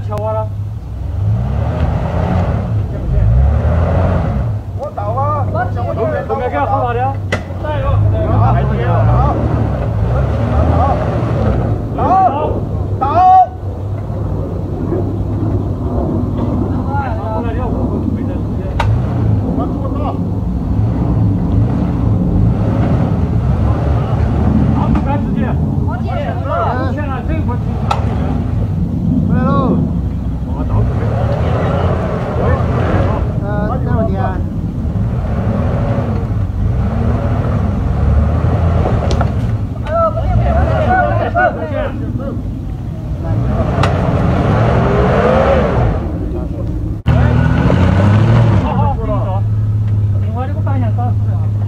就瞧完了。不？我到啊，那叫我都没都给他啥的。好好好好。另外这个方向打死不了